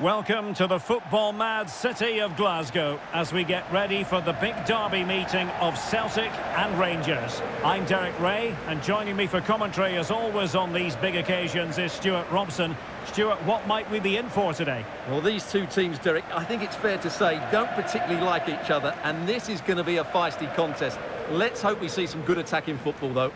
Welcome to the football-mad city of Glasgow as we get ready for the big derby meeting of Celtic and Rangers. I'm Derek Rae, and joining me for commentary as always on these big occasions is Stuart Robson. Stuart, what might we be in for today? Well, these two teams, Derek, I think it's fair to say, don't particularly like each other, and this is going to be a feisty contest. Let's hope we see some good attacking football, though.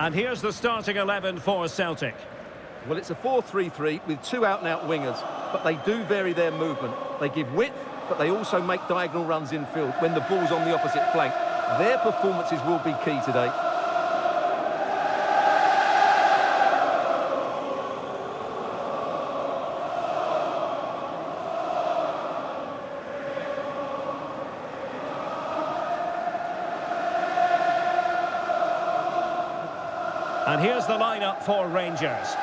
And here's the starting 11 for Celtic. Well, it's a 4-3-3 with two out-and-out wingers, but they do vary their movement. They give width, but they also make diagonal runs in field when the ball's on the opposite flank. Their performances will be key today. And here's the lineup for Rangers.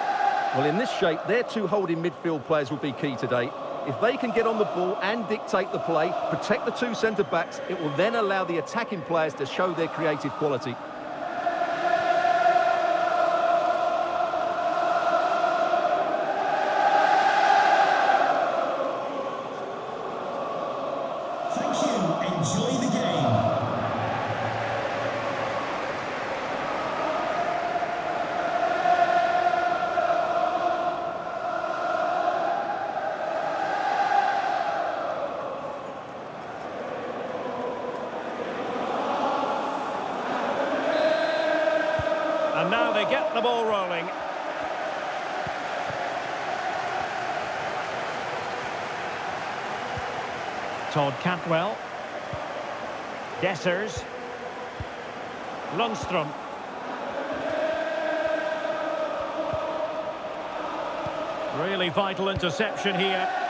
Well, in this shape, their two holding midfield players will be key today. If they can get on the ball and dictate the play, protect the two centre-backs, it will then allow the attacking players to show their creative quality. And now they get the ball rolling. Todd Cantwell. Dessers. Lundstram. Really vital interception here.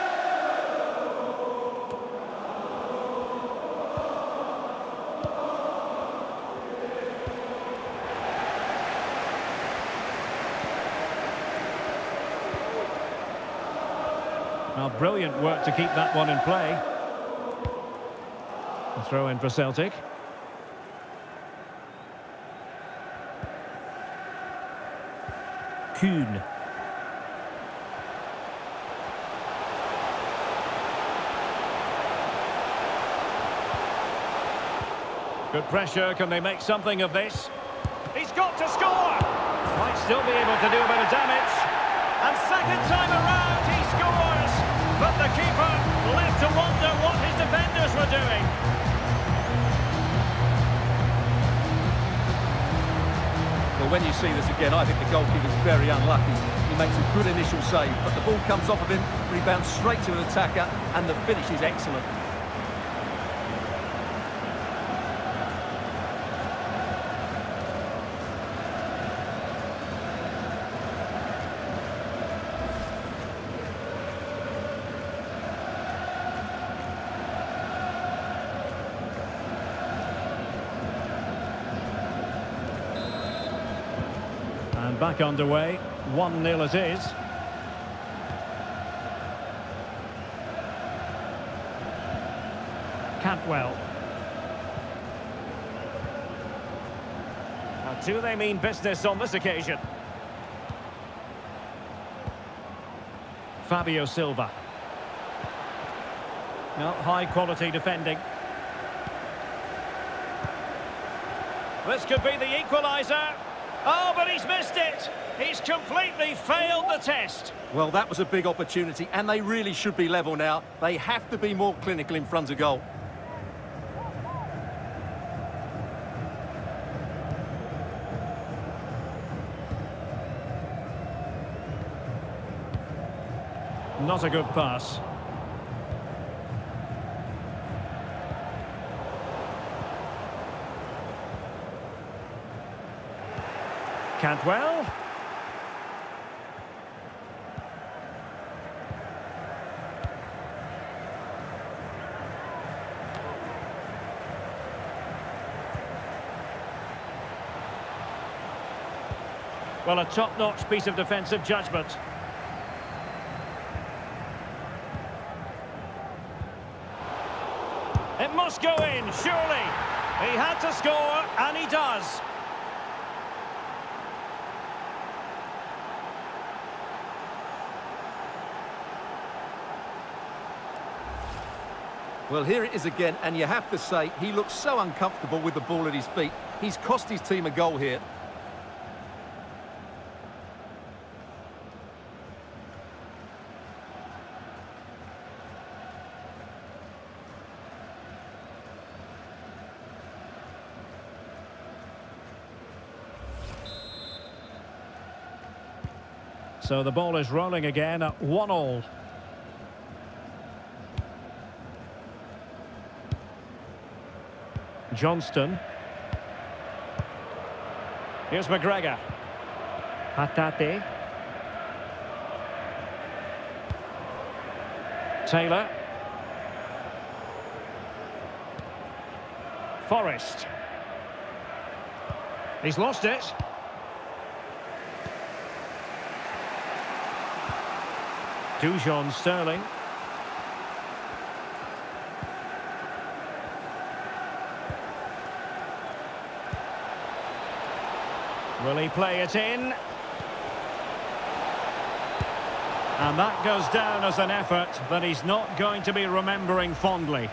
Brilliant work to keep that one in play. A throw in for Celtic. Kuhn. Good pressure. Can they make something of this? He's got to score! Might still be able to do a bit of damage. And second time around, the keeper left to wonder what his defenders were doing. Well, when you see this again, I think the goalkeeper's very unlucky. He makes a good initial save, but the ball comes off of him, rebounds straight to an attacker, and the finish is excellent. And back underway. 1-0 it is. Cantwell. Now, do they mean business on this occasion? Fabio Silva. No, high quality defending. This could be the equaliser. Oh, but he's missed it. He's completely failed the test. Well, that was a big opportunity, and they really should be level now. They have to be more clinical in front of goal. Not a good pass. Cantwell. Well, a top-notch piece of defensive judgment. It must go in, surely. He had to score, and he does. Well, here it is again, and you have to say, he looks so uncomfortable with the ball at his feet. He's cost his team a goal here. So the ball is rolling again at one all. Johnston. Here's McGregor. Hatate. Taylor. Forrest. He's lost it. Dujon Sterling. Will he play it in? And that goes down as an effort that he's not going to be remembering fondly.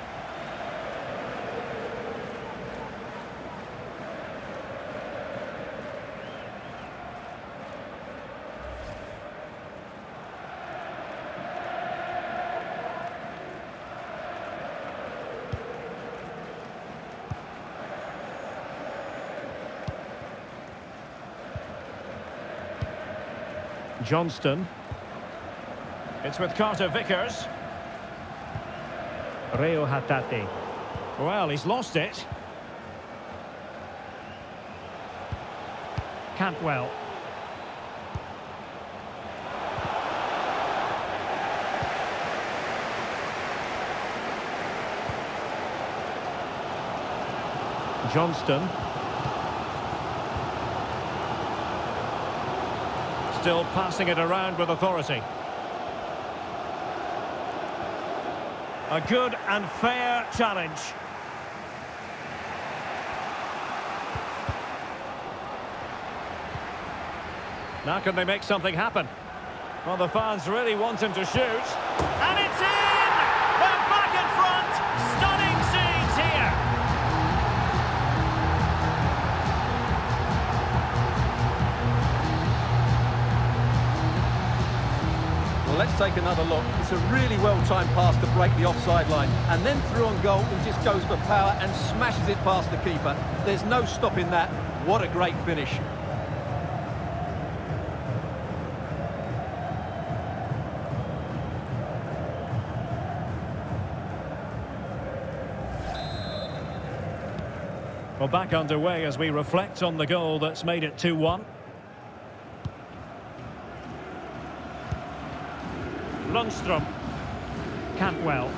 Johnston. It's with Carter Vickers. Reo Hatate. Well, he's lost it. Cantwell. Johnston. Still passing it around with authority. A good and fair challenge. Now can they make something happen? Well, the fans really want him to shoot. And it's in! Take another look. It's a really well-timed pass to break the offside line. And then through on goal, he just goes for power and smashes it past the keeper. There's no stopping that. What a great finish. Well, back underway as we reflect on the goal that's made it 2-1. Lundstram. Cantwell.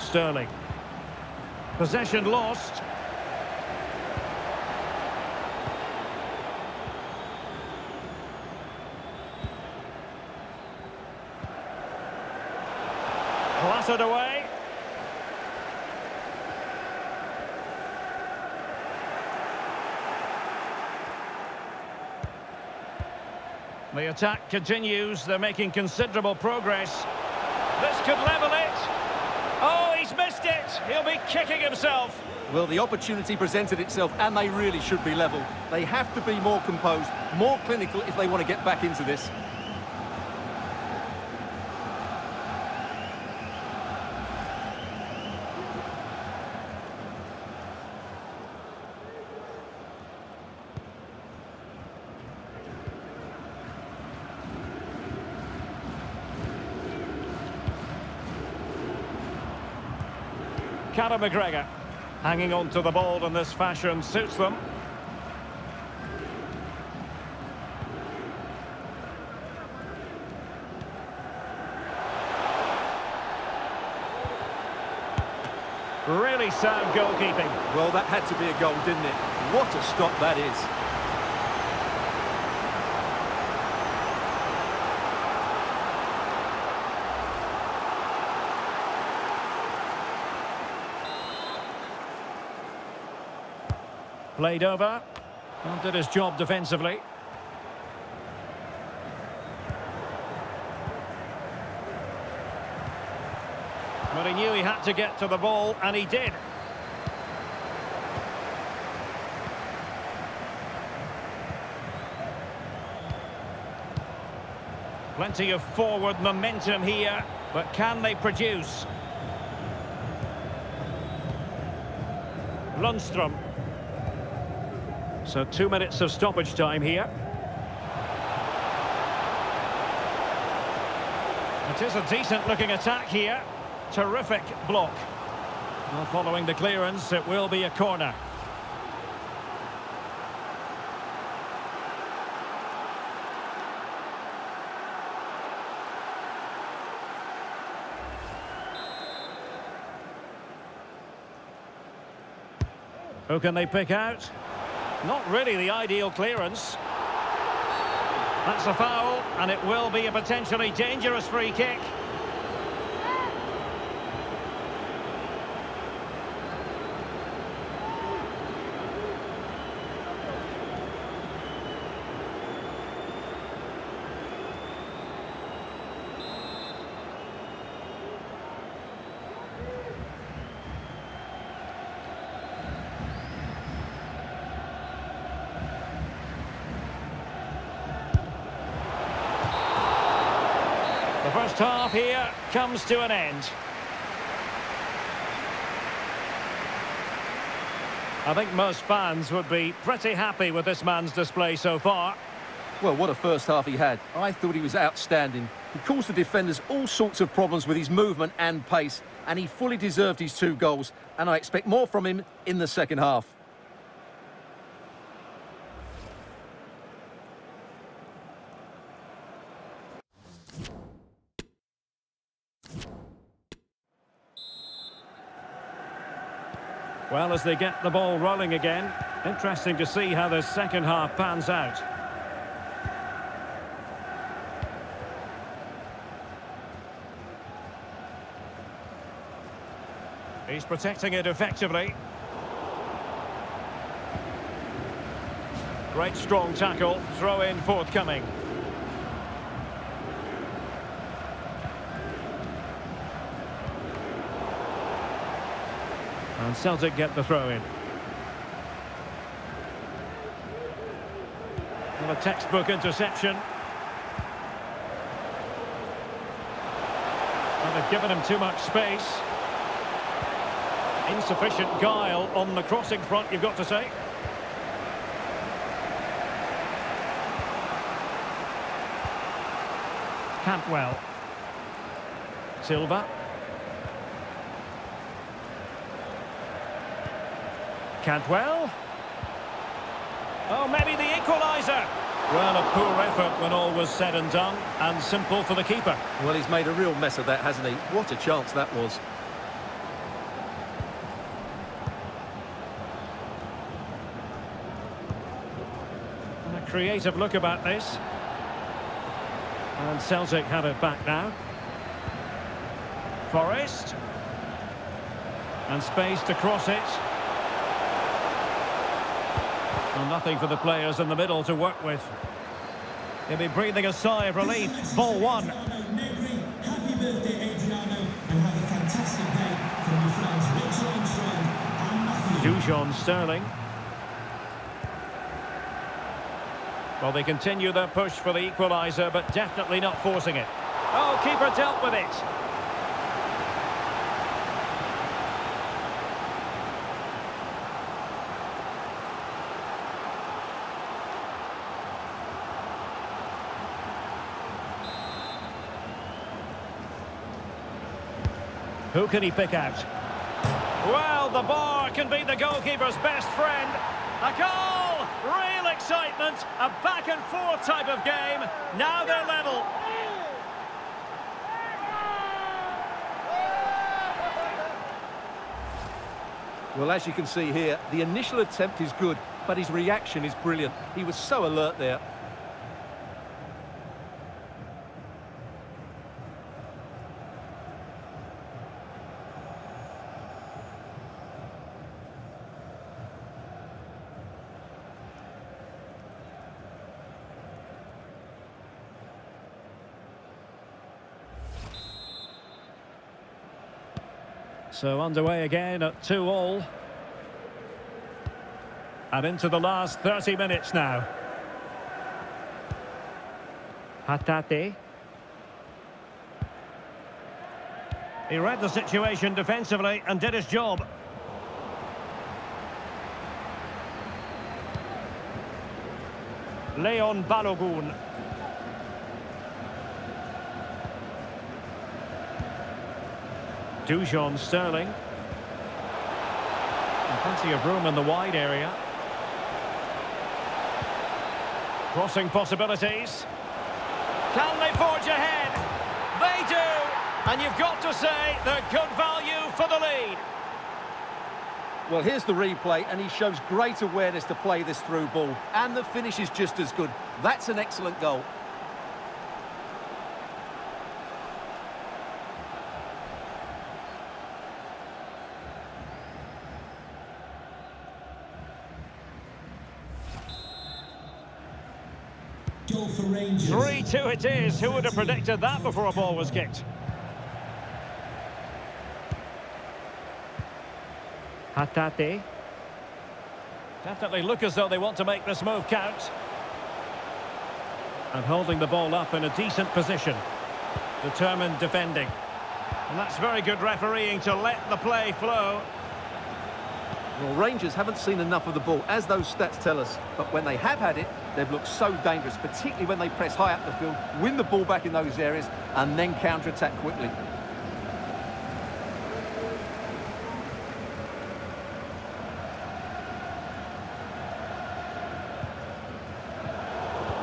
Sterling. Possession lost. Clattered away. The attack continues. They're making considerable progress. This could level it. Oh, he's missed it. He'll be kicking himself. Well, the opportunity presented itself, and they really should be level. They have to be more composed, more clinical if they want to get back into this. Conor McGregor hanging on to the ball in this fashion suits them. Really sound goalkeeping. Well, that had to be a goal, didn't it? What a stop that is. Played over. Well, did his job defensively. But he knew he had to get to the ball, and he did. Plenty of forward momentum here, but can they produce? Lundstram. So two minutes of stoppage time here. It is a decent looking attack here. Terrific block. Well, following the clearance, it will be a corner. Who can they pick out? Not really the ideal clearance. That's a foul, and it will be a potentially dangerous free kick. First half here comes to an end. I think most fans would be pretty happy with this man's display so far. Well, what a first half he had. I thought he was outstanding. He caused the defenders all sorts of problems with his movement and pace, and he fully deserved his two goals, and I expect more from him in the second half. Well, as they get the ball rolling again, interesting to see how the second half pans out. He's protecting it effectively. Great strong tackle, throw in forthcoming. And Celtic get the throw in. Well, a textbook interception. And they've given him too much space. Insufficient guile on the crossing front, you've got to say. Cantwell. Silva. Cantwell. Oh, maybe the equaliser. Well, a poor effort when all was said and done, and simple for the keeper. Well, he's made a real mess of that, hasn't he? What a chance that was. And a creative look about this. And Celtic have it back now. Forrest. And space to cross it. Well, nothing for the players in the middle to work with. They'll be breathing a sigh of relief. Ball one. Happy birthday, Adriano, and have a fantastic day from friends Armstrong and. Dujon Sterling. Well, they continue their push for the equaliser, but definitely not forcing it. Oh, keeper dealt with it. Who can he pick out? Well, the bar can be the goalkeeper's best friend. A goal! Real excitement. A back and forth type of game. Now they're level. Well, as you can see here, the initial attempt is good, but his reaction is brilliant. He was so alert there. So underway again at 2 all. And into the last 30 minutes now. Hatate. He read the situation defensively and did his job. Leon Balogun. Dujon Sterling. And plenty of room in the wide area. Crossing possibilities. Can they forge ahead? They do! And you've got to say they're good value for the lead. Well, here's the replay, and he shows great awareness to play this through ball. And the finish is just as good. That's an excellent goal. For Rangers. 3-2 it is. Who would have predicted that before a ball was kicked? Hatate. Definitely look as though they want to make this move count. And holding the ball up in a decent position. Determined defending. And that's very good refereeing to let the play flow. Well, Rangers haven't seen enough of the ball, as those stats tell us. But when they have had it, they've looked so dangerous, particularly when they press high up the field, win the ball back in those areas, and then counter-attack quickly.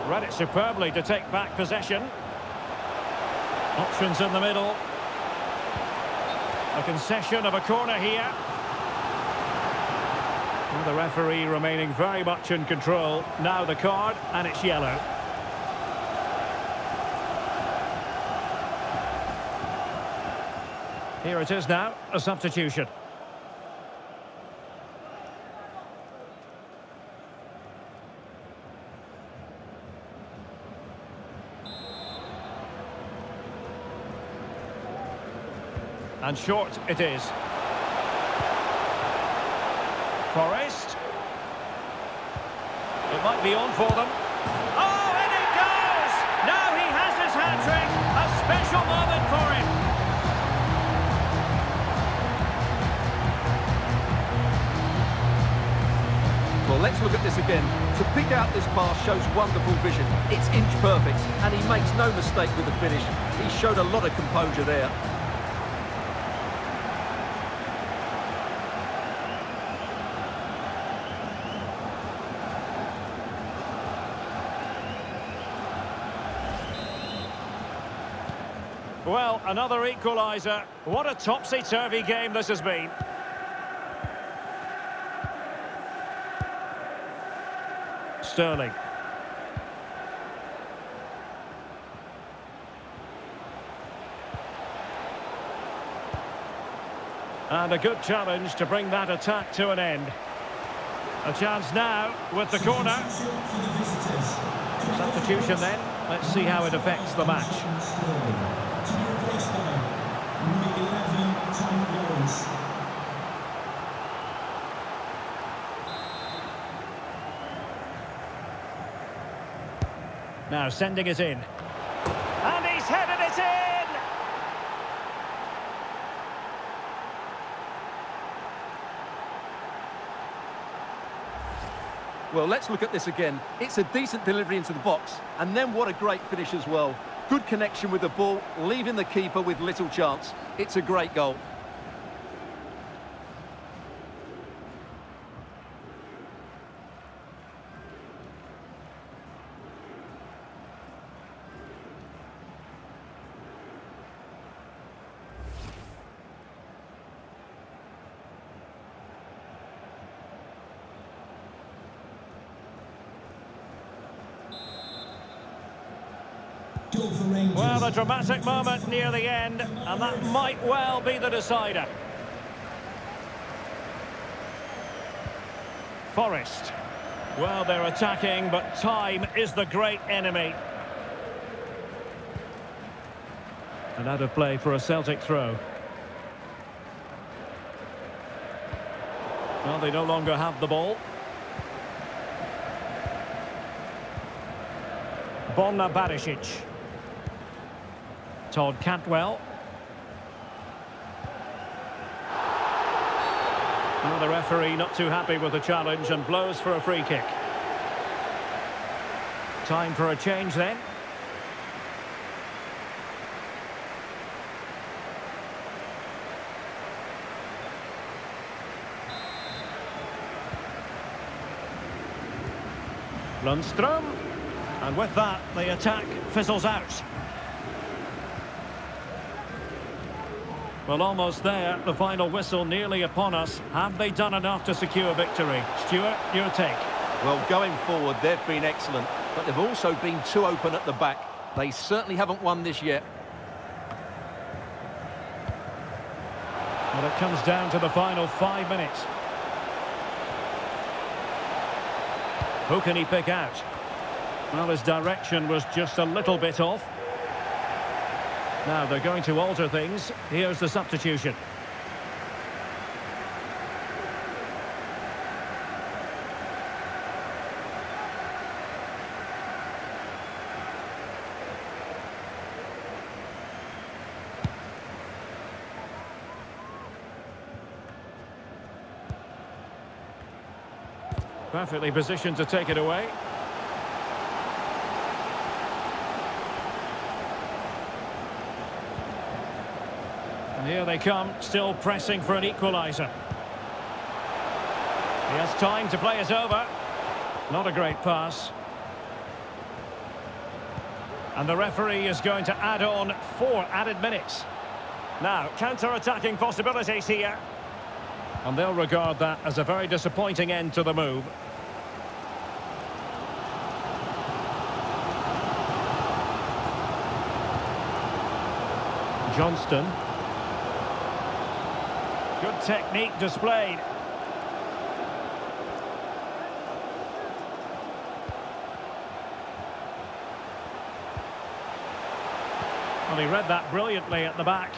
Read it superbly to take back possession. Options in the middle. A concession of a corner here. The referee remaining very much in control. Now the card, and it's yellow. Here it is now, a substitution. And short it is. Forrest. It might be on for them. Oh, and it goes! Now he has his hat-trick. A special moment for him. Well, let's look at this again. To pick out this pass shows wonderful vision. It's inch perfect, and he makes no mistake with the finish. He showed a lot of composure there. Well, another equaliser. What a topsy-turvy game this has been. Sterling. And a good challenge to bring that attack to an end. A chance now with the corner. Substitution then. Let's see how it affects the match. To be replaced by number 11, Tom Now sending it in. And he's headed it in! Well, let's look at this again. It's a decent delivery into the box, and then what a great finish as well. Good connection with the ball, leaving the keeper with little chance. It's a great goal. Well, a dramatic moment near the end, and that might well be the decider. Forrest. Well, they're attacking, but time is the great enemy. And out of play for a Celtic throw. Well, they no longer have the ball. Borna Barisic. Todd Cantwell. Well, the referee not too happy with the challenge and blows for a free kick. Time for a change then. Lundstram. And with that, the attack fizzles out. Well, almost there. The final whistle nearly upon us. Have they done enough to secure victory? Stuart, your take. Well, going forward, they've been excellent, but they've also been too open at the back. They certainly haven't won this yet. Well, it comes down to the final five minutes. Who can he pick out? Well, his direction was just a little bit off. Now, they're going to alter things. Here's the substitution. Perfectly positioned to take it away. Here they come, still pressing for an equaliser. He has time to play it over. Not a great pass. And the referee is going to add on four added minutes. Now, counter-attacking possibilities here. And they'll regard that as a very disappointing end to the move. Johnston. Good technique displayed. Well, he read that brilliantly at the back.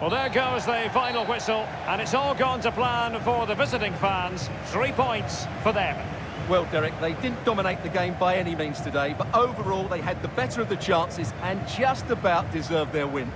Well, there goes the final whistle, and it's all gone to plan for the visiting fans. Three points for them. Well, Derek, they didn't dominate the game by any means today, but overall they had the better of the chances and just about deserved their win.